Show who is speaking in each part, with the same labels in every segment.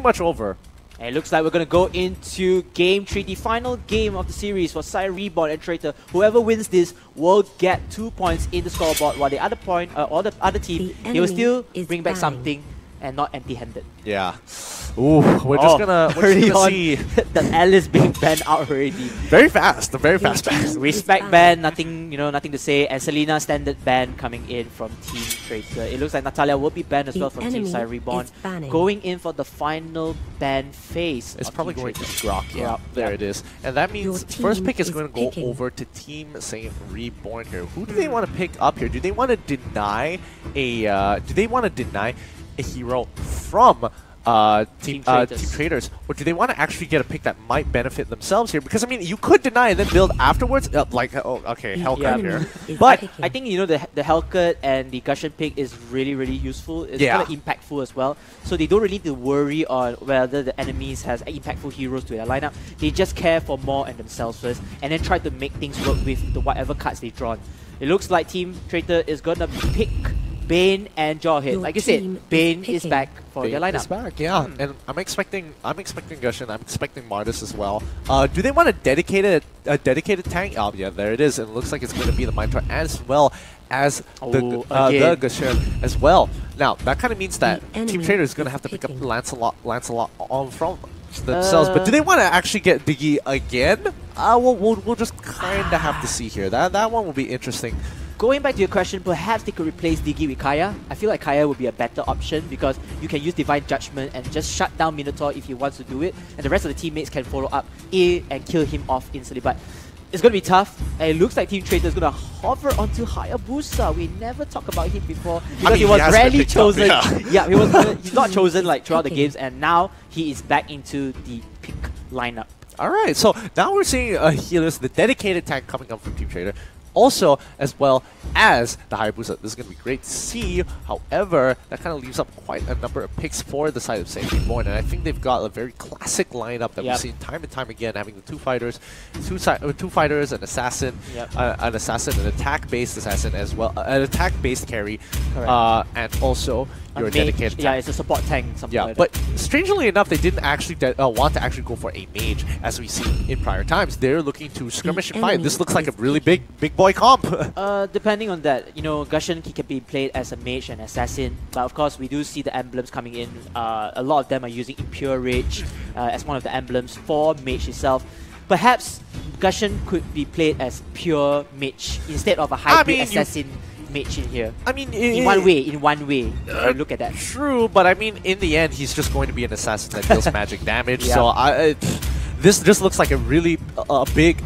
Speaker 1: pretty much over.
Speaker 2: And it looks like we're going to go into game three, the final game of the series for Saiyan Reborn and Traitor. Whoever wins this will get two points in the scoreboard, while the other point, uh, or the other team,
Speaker 3: The
Speaker 2: they will still bring back
Speaker 3: banned.
Speaker 2: something and not empty-handed.
Speaker 1: Yeah. Ooh, we're just
Speaker 2: Oh,
Speaker 1: gonna, we're just gonna see
Speaker 2: the Alice being banned out already.
Speaker 1: very fast, a very fast ban.
Speaker 2: Respect ban, nothing you know, nothing to say. And Selena standard ban coming in from Team Traitor. It looks like Natalia will be banned as
Speaker 3: The
Speaker 2: well from Team
Speaker 3: enemy
Speaker 2: Saiyan Reborn. Going in for the final ban phase.
Speaker 1: It's probably
Speaker 2: Team
Speaker 1: going to be Grock, yeah.
Speaker 2: Grock,
Speaker 1: There it is. And that means first pick is
Speaker 3: is
Speaker 1: going to go
Speaker 3: picking.
Speaker 1: over to Team Saiyan Reborn here. Who do they want to pick up here? Do they want to deny a uh, do they want to deny a hero from uh, team,
Speaker 2: Team
Speaker 1: uh,
Speaker 2: Traitors.
Speaker 1: team traitors, or do they want to actually get a pick that might benefit themselves here? Because I mean, you could deny and then build afterwards. Uh, like, oh, okay,
Speaker 3: The
Speaker 1: Helcurt
Speaker 2: Yeah.
Speaker 1: here.
Speaker 2: But. I think you know the the Helcurt and the Gusion pick is really really useful. It's
Speaker 1: Yeah.
Speaker 2: kind of impactful as well. So they don't really need to worry on whether the enemies has impactful heroes to their lineup. They just care for more and themselves first, and then try to make things work with the whatever cards they've drawn. It looks like Team Traitor is gonna pick Bane and Jawhead.
Speaker 3: Your
Speaker 2: like I
Speaker 3: team
Speaker 2: said,
Speaker 3: is
Speaker 2: Bane is
Speaker 3: picking.
Speaker 2: back for their
Speaker 1: Bane
Speaker 2: lineup.
Speaker 1: is back, yeah.
Speaker 2: Hmm.
Speaker 1: And I'm expecting, I'm expecting Gusion. I'm expecting Martis as well. Uh, do they want a dedicated, a dedicated tank? Oh yeah, there it is. It looks like it's going to be the Minotaur as well as the
Speaker 2: Oh,
Speaker 1: uh, the. Gusion as well. Now that kind of means that Team
Speaker 3: enemy
Speaker 1: Traitor is going to have to pick up
Speaker 3: picking.
Speaker 1: Lancelot, Lancelot on from themselves. but do
Speaker 2: Uh,
Speaker 1: they want to actually get Diggie again? Uh, we'll, we'll, we'll just kind of have to see here. That that one will be interesting.
Speaker 2: Going back to your question, perhaps they could replace Diggie with Kaja. I feel like Kaja would be a better option because you can use Divine Judgment and just shut down Minotaur if he wants to do it, and the rest of the teammates can follow up in and kill him off instantly. But it's going to be tough, and it looks like Team Traitor is going to hover onto Hayabusa. We never talked about him before because
Speaker 1: mean,
Speaker 2: he
Speaker 1: he
Speaker 2: was
Speaker 1: been
Speaker 2: rarely
Speaker 1: picked up,
Speaker 2: chosen.
Speaker 1: yeah.
Speaker 2: he was he's not chosen like throughout the games, and now he is back into the pick lineup.
Speaker 1: All right, so now we're seeing uh, healers, the dedicated tank coming up from Team Traitor. Also, as well as the Hayabusa. This is going to be great to see. However, that kind of leaves up quite a number of picks for the side of Saiyan Reborn, and I think they've got a very classic lineup that
Speaker 2: Yep.
Speaker 1: we've seen time and time again, having the two fighters, two si- uh, two fighters, an assassin,
Speaker 2: Yep.
Speaker 1: uh, an assassin, an attack-based assassin as well, uh, an attack-based carry, uh, and also
Speaker 2: A
Speaker 1: your
Speaker 2: mage-
Speaker 1: dedicated
Speaker 2: yeah,
Speaker 1: tank.
Speaker 2: it's a support tank. Something
Speaker 1: Yeah,
Speaker 2: like that.
Speaker 1: but strangely enough, they didn't actually de- uh, want to actually go for a mage, as we see in prior times. They're looking to skirmish and fight. This looks like a really big, big boy comp.
Speaker 2: Uh, depending on that, you know, Gusion can be played as a mage and assassin, but of course we do see the emblems coming in. Uh, a lot of them are using Impure Rage uh, as one of the emblems for mage itself. Perhaps Gusion could be played as pure mage instead of a hybrid
Speaker 1: mean, you-
Speaker 2: assassin mage in here.
Speaker 1: I mean,
Speaker 2: In one way, in one way, you uh, look at that.
Speaker 1: True, but I mean, in the end, he's just going to be an assassin that deals magic damage.
Speaker 2: Yeah.
Speaker 1: So I, this just looks like a really a, a big,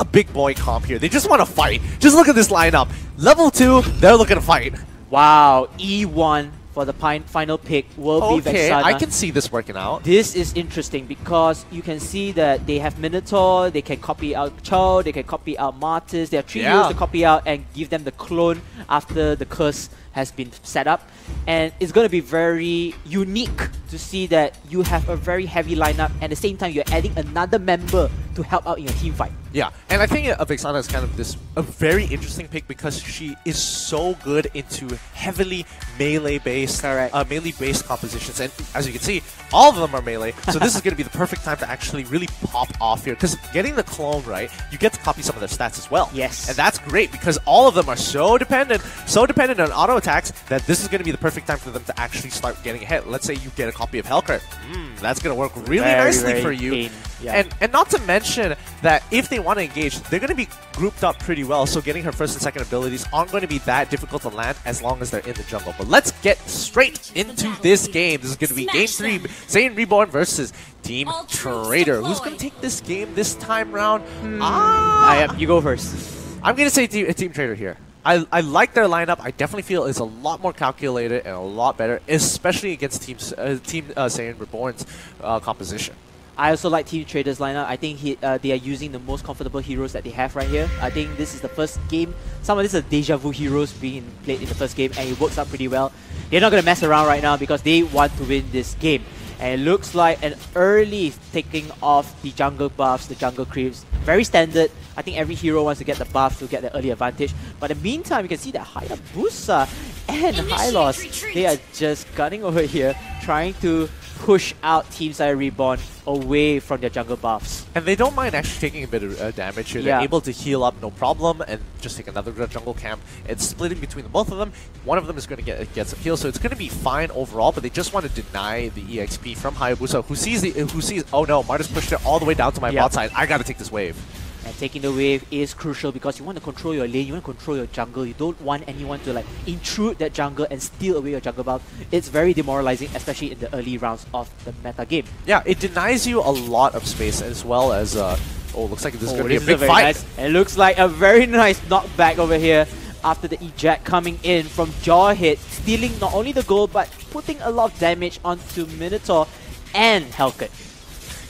Speaker 1: a big boy comp here. They just want to fight. Just look at this lineup. Level two, they're looking to fight.
Speaker 2: Wow, E1 for the pine, final pick will be
Speaker 1: Okay,
Speaker 2: Vexana.
Speaker 1: I can see this working out.
Speaker 2: This is interesting because you can see that they have Minotaur, they can copy out Chou, they can copy out Martis, there are three
Speaker 1: Yeah.
Speaker 2: heroes to copy out and give them the clone after the curse has been set up. And it's going to be very unique to see that you have a very heavy lineup and at the same time you're adding another member to help out in a team fight.
Speaker 1: Yeah, and I think uh, Vexana is kind of this a very interesting pick because she is so good into heavily melee based, uh, melee based compositions, and as you can see, all of them are melee. So this is going to be the perfect time to actually really pop off here because getting the clone right, you get to copy some of their stats as well.
Speaker 2: Yes.
Speaker 1: and that's great because all of them are so dependent, so dependent on auto attacks that this is going to be the perfect time for them to actually start getting ahead. Let's say you get a copy of Helcurt, mm, that's going to work really
Speaker 2: Very,
Speaker 1: nicely
Speaker 2: very
Speaker 1: for you.
Speaker 2: yeah.
Speaker 1: And and not to mention that if they want to engage, they're going to be grouped up pretty well. So getting her first and second abilities aren't going to be that difficult to land as long as they're in the jungle. But let's get straight into this game. This is going to be game three, Saiyan Reborn versus Team
Speaker 4: All
Speaker 1: Traitor. Who's going to take this game this time round?
Speaker 2: I
Speaker 1: Ah,
Speaker 2: am, you go first.
Speaker 1: I'm going to say team, Team Trader here. I, I like their lineup. I definitely feel it's a lot more calculated and a lot better, especially against Team uh, Team uh, Saiyan Reborn's uh, composition.
Speaker 2: I also like Team Traitors lineup. I think he, uh, they are using the most comfortable heroes that they have right here. I think this is the first game. Some of these are deja vu heroes being played in the first game, and it works out pretty well. They're not going to mess around right now because they want to win this game. And it looks like an early taking off the jungle buffs, the jungle creeps. Very standard. I think every hero wants to get the buff to get the early advantage. But in the meantime, you can see that Hayabusa and Hylos, they are just gunning over here, trying to push out Team Saiyan Reborn away from their jungle buffs.
Speaker 1: And they don't mind actually taking a bit of uh, damage here. They're able to heal up no problem and just take another jungle camp. It's splitting between the both of them. One of them is going to get get some heals, so it's going to be fine overall. But they just want to deny the EXP from Hayabusa, who sees the who sees. Oh no, Martis pushed it all the way down to my
Speaker 2: Yeah.
Speaker 1: bot side. I got to take this wave.
Speaker 2: And taking the wave is crucial because you want to control your lane, you want to control your jungle. You don't want anyone to like intrude that jungle and steal away your jungle buff. It's very demoralizing, especially in the early rounds of the meta game.
Speaker 1: Yeah, it denies you a lot of space as well as. Uh, oh, looks like this is
Speaker 2: Oh,
Speaker 1: going to be a big
Speaker 2: very
Speaker 1: fight.
Speaker 2: Nice, it looks like a very nice knockback over here after the eject coming in from Jawhead, stealing not only the gold but putting a lot of damage onto Minotaur and Helcurt.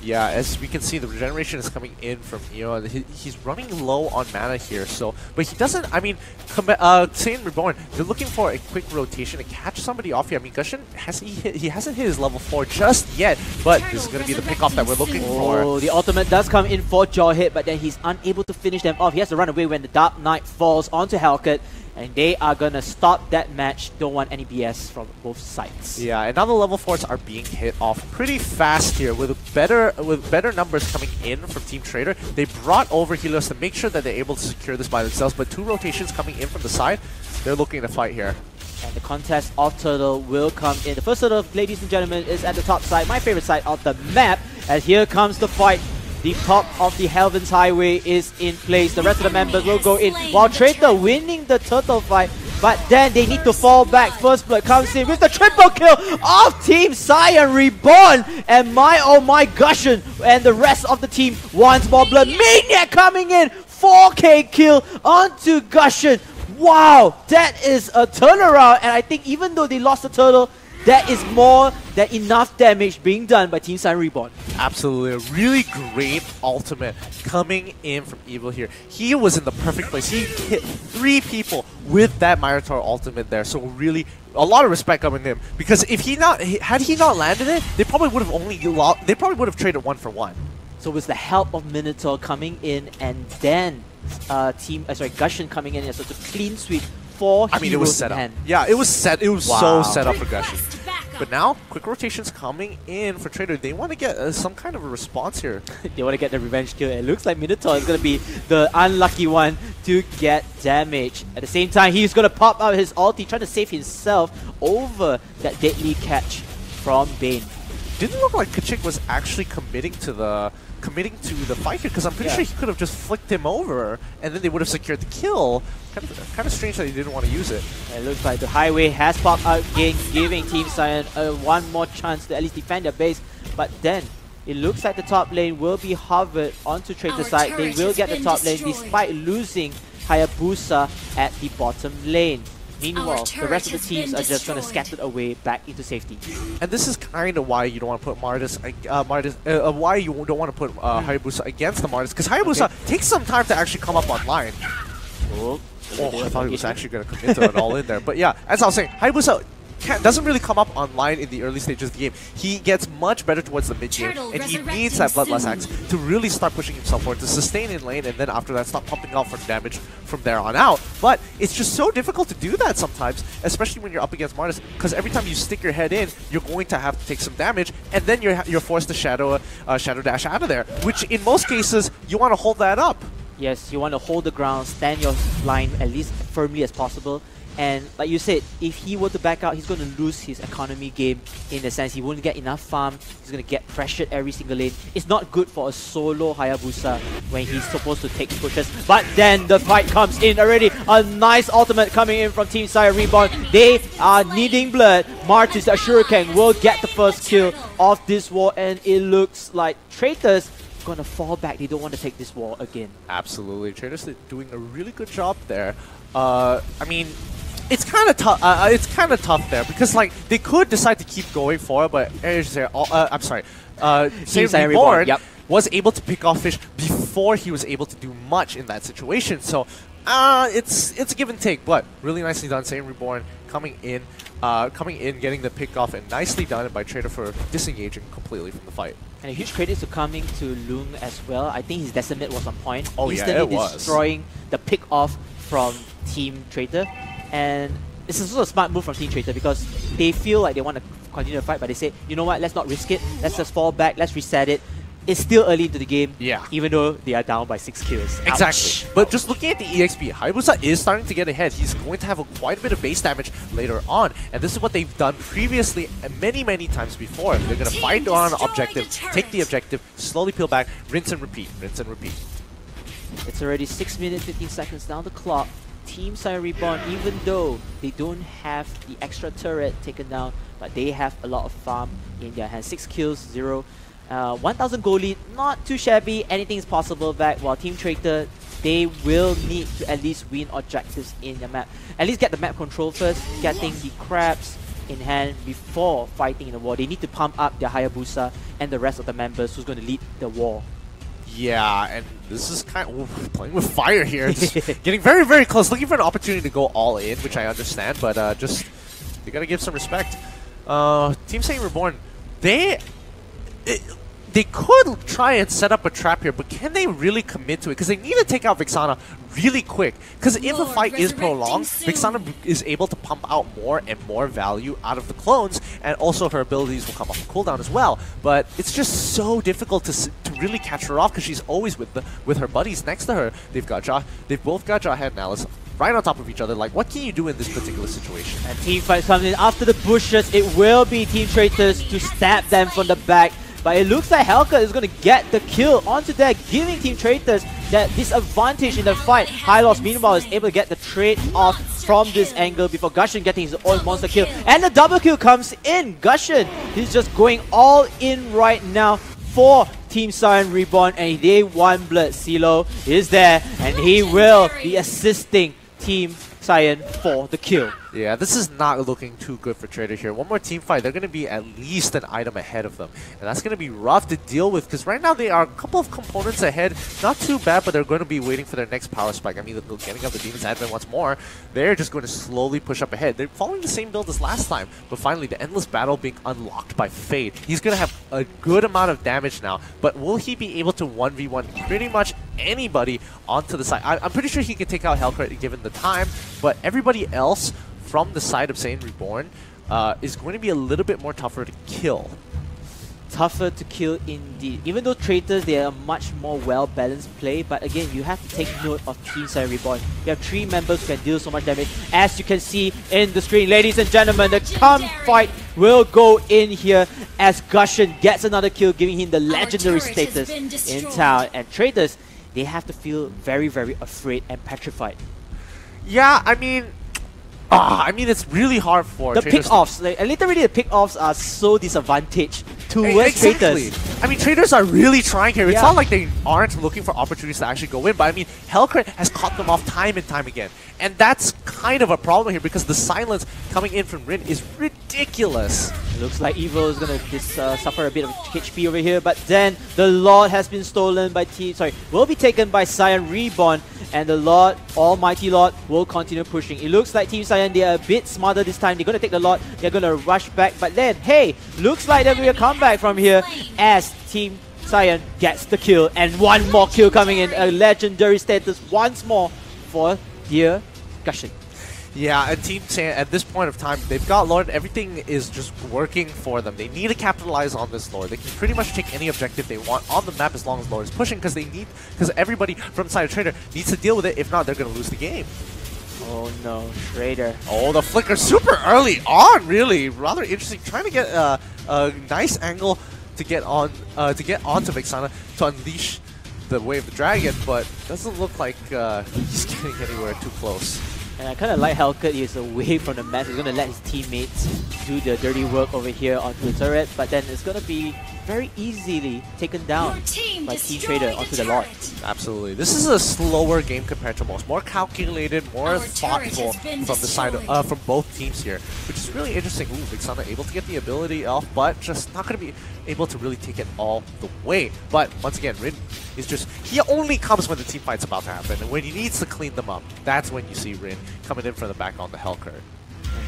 Speaker 1: Yeah, as we can see, the regeneration is coming in from Eon. He, he's running low on mana here, so but he doesn't. I mean, uh, Saiyan Reborn, they're looking for a quick rotation to catch somebody off here. I mean, Gusion has he hit, he hasn't hit his level four just yet, but this is going to be the pickoff that we're looking for.
Speaker 2: Oh, the ultimate does come in for Jawhead, but then he's unable to finish them off. He has to run away when the Dark Night falls onto Helcurt, and they are gonna stop that match. Don't want any BS from both sides.
Speaker 1: Yeah, and now the level fours are being hit off pretty fast here with better with better numbers coming in from Team Traitor. They brought over Hylos to make sure that they're able to secure this by themselves, but two rotations coming in from the side. They're looking to fight here.
Speaker 2: And the contest of Turtle will come in. The first Turtle, ladies and gentlemen, is at the top side, my favorite side of the map. As here comes the fight. The top of the Helven's Highway is in place. The rest of the members will go in. While Traitor winning the Turtle fight. But then they need to fall back. First Blood comes in with the triple kill of Team Saiyan Reborn. And my oh my Gusion and the rest of the team wants more blood. Maniac coming in. 4k kill onto Gusion. Wow, that is a turnaround. And I think even though they lost the turtle, that is more than enough damage being done by Team Saiyan Reborn.
Speaker 1: Absolutely, a really great ultimate coming in from Evil here. He was in the perfect place. He hit three people with that Minotaur ultimate there. So really, a lot of respect coming to him because if he not had he not landed it, they probably would have only lo- they probably would have traded one for one.
Speaker 2: So with the help of Minotaur coming in and then uh, Team uh, sorry Gusion coming in as a clean sweep for
Speaker 1: I mean, it was set up.
Speaker 2: hand.
Speaker 1: Yeah, it was set. It was
Speaker 2: Wow.
Speaker 1: so set up for Gusion. But now, quick rotations coming in for Traitor. They want to get uh, some kind of a response here.
Speaker 2: they want to get the revenge kill. It looks like Minotaur is going to be the unlucky one to get damage. At the same time, he's going to pop out his ulti, trying to save himself over that deadly catch from Bane.
Speaker 1: Didn't look like Kachik was actually committing to the committing to the fight here because I'm pretty
Speaker 2: Yeah.
Speaker 1: sure he could have just flicked him over and then they would have secured the kill. Kind of, kind of strange that he didn't want to use it.
Speaker 2: It looks like the highway has popped out again, giving Team Saiyan uh, one more chance to at least defend their base. But then, it looks like the top lane will be hovered onto Traitor side. They will get the
Speaker 3: been
Speaker 2: top lane despite losing Hayabusa at the bottom lane. Meanwhile, the rest of the teams are just going to
Speaker 3: destroyed.
Speaker 2: scatter away back into safety.
Speaker 1: And this is kind of why you don't want to put Martis, uh, Martis, uh, uh, why you don't want to put uh, Hayabusa against the Martis because Hayabusa
Speaker 2: Okay.
Speaker 1: takes some time to actually come up online.
Speaker 2: Oh,
Speaker 1: Oh, I thought he was actually going to commit to it all in there. But yeah, as I was saying, Hayabusa can't, doesn't really come up online in the early stages of the game. He gets much better towards the mid game,
Speaker 3: Turtle
Speaker 1: and he needs that Bloodlust. Axe to really start pushing himself forward, to sustain in lane, and then after that start pumping out for damage from there on out. But it's just so difficult to do that sometimes, especially when you're up against Martis, because every time you stick your head in, you're going to have to take some damage, and then you're, you're forced to shadow, uh, shadow dash out of there, which in most cases, you want to hold that up.
Speaker 2: Yes, you want to hold the ground, stand your line at least firmly as possible. And like you said, if he were to back out, he's going to lose his economy game in the sense he won't get enough farm. He's going to get pressured every single lane. It's not good for a solo Hayabusa when he's supposed to take pushes. But then the fight comes in already. A nice ultimate coming in from Team Saiyan Reborn. They are needing blood. Martis, the Shuriken, will get the first kill of this war. And it looks like Traitors gonna fall back. They don't want to take this wall again.
Speaker 1: Absolutely, Traitors doing a really good job there. Uh, I mean, it's kind of tough. Uh, uh, it's kind of tough there because like they could decide to keep going for it, but as there, uh, I'm sorry, uh,
Speaker 2: Saiyan
Speaker 1: Reborn
Speaker 2: Reborn, yep.
Speaker 1: was able to pick off fish before he was able to do much in that situation. So. Uh, it's it's a give and take, but really nicely done. Saiyan Reborn coming in, uh, coming in, getting the pick off, and nicely done by Traitor for disengaging completely from the fight.
Speaker 2: And a huge credit to coming to Loom as well. I think his Decimate was on point.
Speaker 1: Oh, yeah,
Speaker 2: Instantly
Speaker 1: was.
Speaker 2: destroying the pick off from Team Traitor. And it's also a smart move from Team Traitor because they feel like they want to continue the fight, but they say, you know what, let's not risk it. Let's just fall back. Let's reset it. It's still early into the game.
Speaker 1: Yeah.
Speaker 2: Even though they are down by six kills.
Speaker 1: Exactly.
Speaker 2: Ouch.
Speaker 1: But just looking at the EXP, Hayabusa is starting to get ahead. He's going to have a, quite a bit of base damage later on. And this is what they've done previously and many, many times before. They're going to find on objective, take the objective, slowly peel back, rinse and repeat, rinse and repeat.
Speaker 2: It's already 6 minutes 15 seconds down the clock. Team Saiyan Reborn, even though they don't have the extra turret taken down, but they have a lot of farm in their hands. 6 kills, 0. Uh, 1000 gold lead, not too shabby, anything is possible back, while Team Traitor, they will need to at least win objectives in the map. At least get the map control first, getting the crabs in hand before fighting in the war. They need to pump up their Hayabusa and the rest of the members who's going to lead the war.
Speaker 1: Yeah, and this is kind of playing with fire here. Getting very, very close. Looking for an opportunity to go all in, which I understand, but uh, just you gotta give some respect. Uh, Team Saiyan Reborn, they it, they could try and set up a trap here, but can they really commit to it? Because they need to take out Vexana really quick. Because if the
Speaker 3: Lord,
Speaker 1: fight is prolonged,
Speaker 3: soon.
Speaker 1: Vexana is able to pump out more and more value out of the clones, and also her abilities will come off the cooldown as well. But it's just so difficult to, to really catch her off because she's always with the with her buddies next to her. They've got Ja, they've both got Jawhead and Alice right on top of each other. Like, what can you do in this particular situation?
Speaker 2: And team fight comes in after the bushes. It will be Team Traitors to stab them from the back. But it looks like Helcurt is going to get the kill onto that, giving Team Traitors that disadvantage in the fight. Hylos, meanwhile, is able to get the trade off from this angle before Gusion getting his own monster kill. And the double kill comes in. Gusion, he's just going all in right now for Team Saiyan Reborn. And they one blood. CeeLo is there, and he will be assisting Team Saiyan for the kill.
Speaker 1: Yeah, this is not looking too good for Traitor here. One more team fight, they're going to be at least an item ahead of them. And that's going to be rough to deal with because right now they are a couple of components ahead. Not too bad, but they're going to be waiting for their next power spike. I mean, they're getting up the Demon's Advent once more. They're just going to slowly push up ahead. They're following the same build as last time, but finally the Endless Battle being unlocked by Fade. He's going to have a good amount of damage now, but will he be able to 1v1 pretty much anybody onto the side? I, I'm pretty sure he can take out Helcurt given the time, but everybody else from the side of Saiyan Reborn uh, is going to be a little bit more tougher to kill.
Speaker 2: Tougher to kill indeed. Even though traitors, they are a much more well-balanced play, but again, you have to take note of Team Saiyan Reborn. You have three members who can deal so much damage. As you can see in the screen, ladies and gentlemen, the come fight will go in here as Gusion gets another kill, giving him the legendary status in town. And traitors, they have to feel very, very afraid and petrified.
Speaker 1: Yeah, I mean, ah, I mean it's really hard for
Speaker 2: The
Speaker 1: traitors
Speaker 2: pick-offs, like, literally the pick-offs are so disadvantaged towards
Speaker 1: Exactly.
Speaker 2: traitors.
Speaker 1: I mean, traitors are really trying here. It's
Speaker 2: Yeah.
Speaker 1: not like they aren't looking for opportunities to actually go in, but I mean, Helcurt has caught them off time and time again. And that's kind of a problem here because the silence coming in from Rin is ridiculous.
Speaker 2: Looks like Evil is gonna uh, suffer a bit of HP over here, but then the Lord has been stolen by T. Sorry, will be taken by Saiyan Reborn, and the Lord, Almighty Lord, will continue pushing. It looks like Team Saiyan they are a bit smarter this time. They're gonna take the Lord. They're gonna rush back, but then hey, looks like there'll be a comeback from here as Team Saiyan gets the kill, and one more kill coming in. A legendary status once more for dear Gusion.
Speaker 1: Yeah, and Team Saiyan, at this point of time, they've got Lord. Everything is just working for them. They need to capitalize on this Lord. They can pretty much take any objective they want on the map as long as Lord is pushing because they need, because everybody from side of Traitor needs to deal with it. If not, they're going to lose the game.
Speaker 2: Oh no, Traitor.
Speaker 1: Oh, the flicker super early on, really. Rather interesting. Trying to get uh, a nice angle to get on uh, to get onto Vexana to unleash the Way of the Dragon, but doesn't look like uh, he's getting anywhere too close.
Speaker 2: And I kind of like how Kurt is away from the mess. He's going to let his teammates do the dirty work over here onto the turret, but then it's going to be very easily taken down by Team
Speaker 3: destroyed Traitor
Speaker 2: onto the Lord.
Speaker 1: Absolutely. This is a slower game compared to most. More calculated, more
Speaker 3: Our
Speaker 1: thoughtful
Speaker 3: has been
Speaker 1: from the side of, uh, from both teams here, which is really interesting. Ooh, Vexana able to get the ability off, but just not going to be able to really take it all the way. But once again, Rin is just, he only comes when the team fight's about to happen, and when he needs to clean them up, that's when you see Rin coming in from the back on the Helcurt.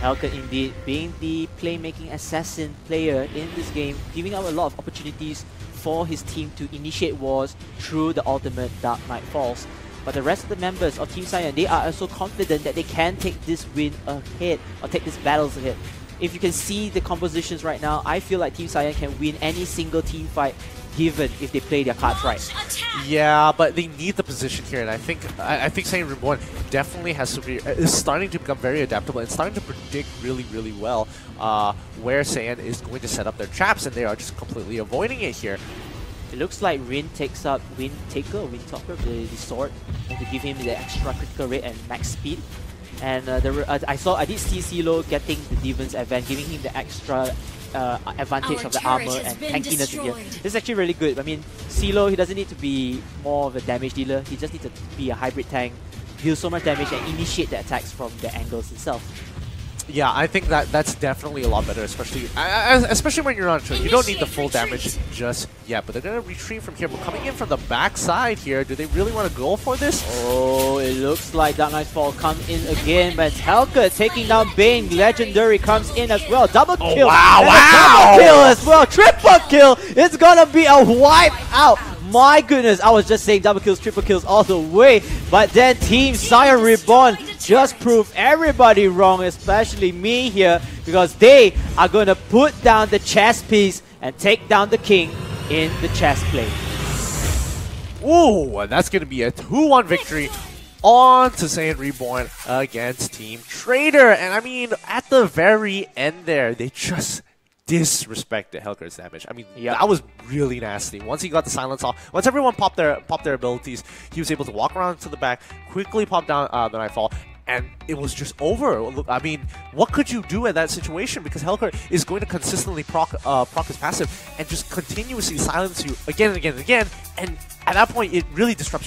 Speaker 2: Helcurt indeed being the playmaking assassin player in this game, giving out a lot of opportunities for his team to initiate wars through the ultimate Dark Night Falls. But the rest of the members of Team Saiyan, they are also confident that they can take this win ahead, or take these battles ahead. if you can see the compositions right now, I feel like Team Saiyan can win any single team fight given if they play their cards right.
Speaker 1: Yeah, but they need the position here, and I think I, I think Saiyan Reborn definitely has to be is starting to become very adaptable and starting to predict really really well uh, where Saiyan is going to set up their traps, and they are just completely avoiding it here.
Speaker 2: It looks like Rin takes up Wind Taker, Wind Talker, the, the sword, to give him the extra critical rate and max speed. And uh, the, uh, I saw I did see CeeLo getting the Demon's Advent, giving him the extra uh, advantage
Speaker 3: Our
Speaker 2: of the armor and tankiness in here. This is actually really good. I mean, CeeLo, he doesn't need to be more of a damage dealer. He just needs to be a hybrid tank, deal so much damage and initiate the attacks from the angles itself.
Speaker 1: Yeah, I think that that's definitely a lot better, especially uh, especially when you're on turn. You don't need the full damage just yet, but they're gonna retreat from here. But coming in from the backside here, do they really want to go for this?
Speaker 2: Oh, it looks like that nice Fall come in again, but Helcurt taking down Bane. Legendary comes in as well. Double
Speaker 1: Oh,
Speaker 2: kill.
Speaker 1: wow,
Speaker 2: and a
Speaker 1: wow.
Speaker 2: Double kill as well. Triple kill. It's gonna be a wipe out. My goodness, I was just saying double kills, triple kills all the way. But then Team Saiyan Reborn just proved everybody wrong, especially me here, because they are gonna put down the chess piece and take down the king in the chess play.
Speaker 1: Ooh, that's going to be a 2-1 victory on to Saiyan Reborn against Team Traitor. And I mean, at the very end there, they just disrespected Helcurt's damage. I mean,
Speaker 2: Yep.
Speaker 1: that was really nasty. Once he got the silence off, once everyone popped their popped their abilities, he was able to walk around to the back, quickly pop down uh, the Nightfall, and it was just over. I mean, what could you do in that situation? Because Helker is going to consistently proc, uh, proc his passive and just continuously silence you again and again and again, and at that point, it really disrupts your